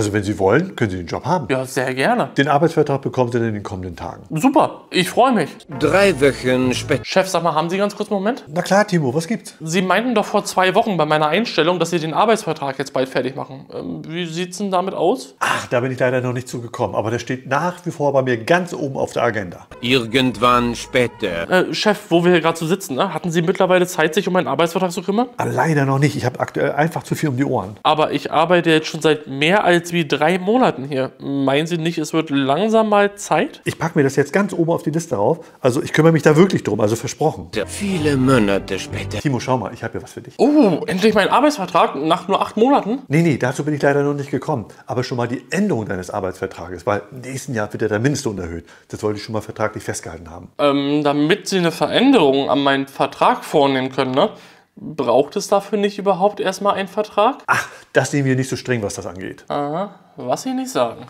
Also wenn Sie wollen, können Sie den Job haben. Ja, sehr gerne. Den Arbeitsvertrag bekommen Sie dann in den kommenden Tagen. Super, ich freue mich. Drei Wochen später. Chef, sag mal, haben Sie ganz kurz einen Moment? Na klar, Timo, was gibt's? Sie meinten doch vor zwei Wochen bei meiner Einstellung, dass Sie den Arbeitsvertrag jetzt bald fertig machen. Ähm, wie sieht's denn damit aus? Ach, da bin ich leider noch nicht zugekommen, aber der steht nach wie vor bei mir ganz oben auf der Agenda. Irgendwann später. Äh, Chef, wo wir hier gerade so sitzen, ne? hatten Sie mittlerweile Zeit, sich um meinen Arbeitsvertrag zu kümmern? Aber leider noch nicht. Ich habe aktuell einfach zu viel um die Ohren. Aber ich arbeite jetzt schon seit mehr als wie drei Monaten hier. Meinen Sie nicht, es wird langsam mal Zeit? Ich packe mir das jetzt ganz oben auf die Liste rauf. Also ich kümmere mich da wirklich drum, also versprochen. Viele Monate später. Timo, schau mal, ich habe hier was für dich. Oh, endlich mein Arbeitsvertrag nach nur acht Monaten? Nee, nee, dazu bin ich leider noch nicht gekommen. Aber schon mal die Änderung deines Arbeitsvertrages, weil im nächsten Jahr wird ja der Mindestlohn erhöht. Das wollte ich schon mal vertraglich festgehalten haben. Ähm, damit Sie eine Veränderung an meinen Vertrag vornehmen können, ne? Braucht es dafür nicht überhaupt erstmal einen Vertrag? Ach, das sehen wir nicht so streng, was das angeht. Aha, was Sie nicht sagen.